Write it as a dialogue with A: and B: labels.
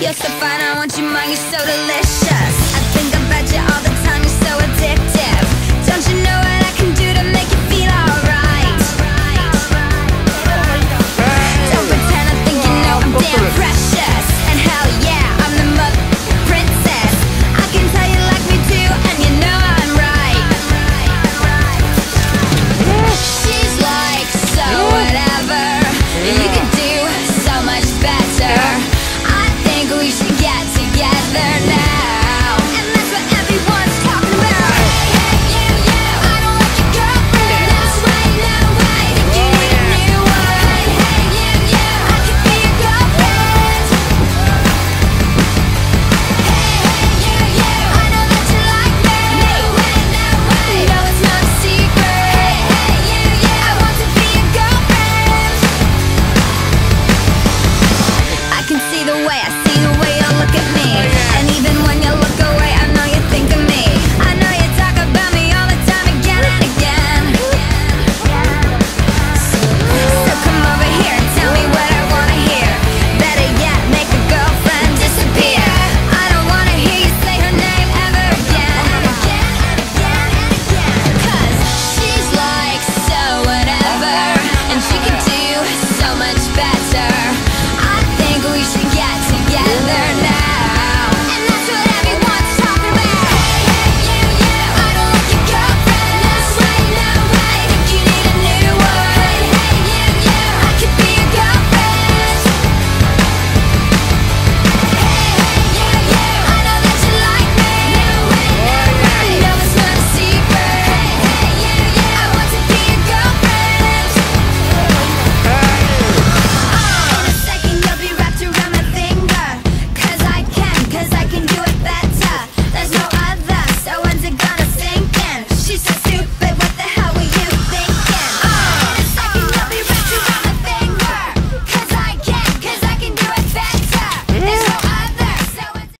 A: You're so fine, I want you, mine, you're so delicious I think about you all the time.